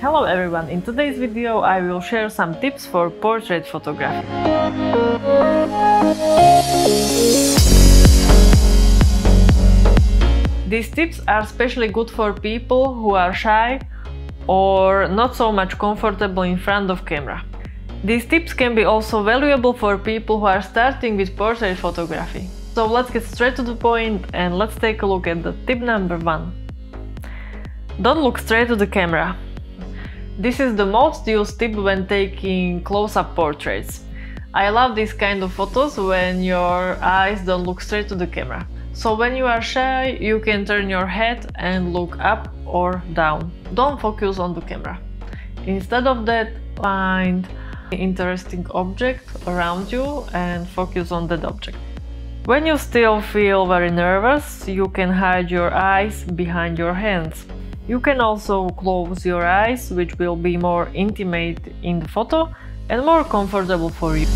Hello everyone, in today's video I will share some tips for portrait photography. These tips are especially good for people who are shy or not so much comfortable in front of camera. These tips can be also valuable for people who are starting with portrait photography. So let's get straight to the point and let's take a look at the tip number one. Don't look straight to the camera. This is the most used tip when taking close-up portraits. I love these kind of photos when your eyes don't look straight to the camera. So when you are shy, you can turn your head and look up or down. Don't focus on the camera. Instead of that, find interesting object around you and focus on that object. When you still feel very nervous, you can hide your eyes behind your hands. You can also close your eyes, which will be more intimate in the photo and more comfortable for you.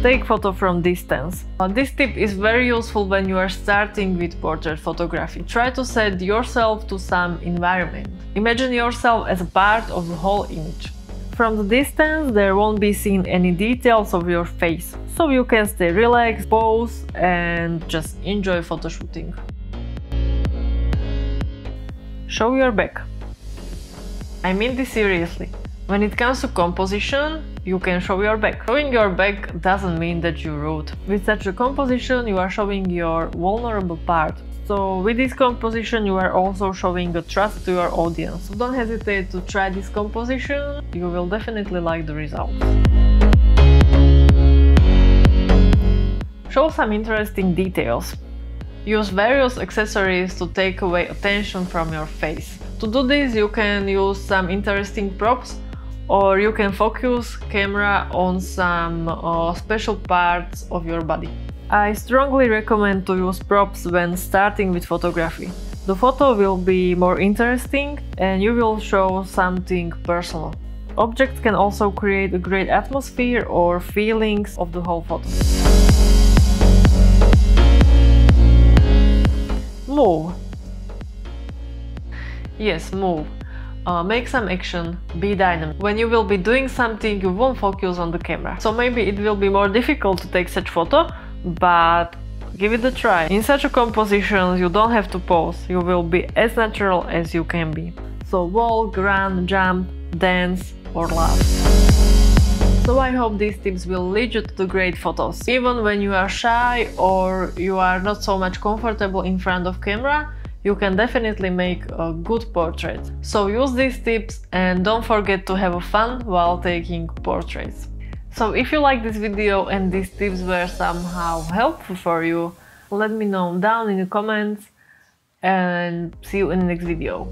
Take photo from distance. Uh, this tip is very useful when you are starting with portrait photography. Try to set yourself to some environment. Imagine yourself as a part of the whole image. From the distance there won't be seen any details of your face, so you can stay relaxed, pose and just enjoy photo shooting. Show your back. I mean this seriously. When it comes to composition, you can show your back. Showing your back doesn't mean that you're rude. With such a composition, you are showing your vulnerable part. So with this composition, you are also showing a trust to your audience. So don't hesitate to try this composition, you will definitely like the results. Show some interesting details. Use various accessories to take away attention from your face. To do this you can use some interesting props or you can focus camera on some uh, special parts of your body. I strongly recommend to use props when starting with photography. The photo will be more interesting and you will show something personal. Objects can also create a great atmosphere or feelings of the whole photo. Yes, move. Uh, make some action, be dynamic. When you will be doing something, you won't focus on the camera. So maybe it will be more difficult to take such photo, but give it a try. In such a composition, you don't have to pose. You will be as natural as you can be. So walk, run, jump, dance or laugh. So I hope these tips will lead you to great photos. Even when you are shy or you are not so much comfortable in front of camera, you can definitely make a good portrait. So use these tips and don't forget to have fun while taking portraits. So if you like this video and these tips were somehow helpful for you, let me know down in the comments and see you in the next video.